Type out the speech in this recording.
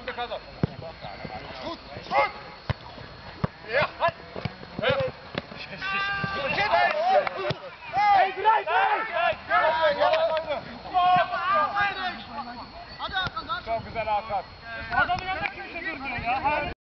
Volkan senin önünde kazan. Şut! Şut! Ya hadi! Evet. Hey Güray Güray! Çok güzel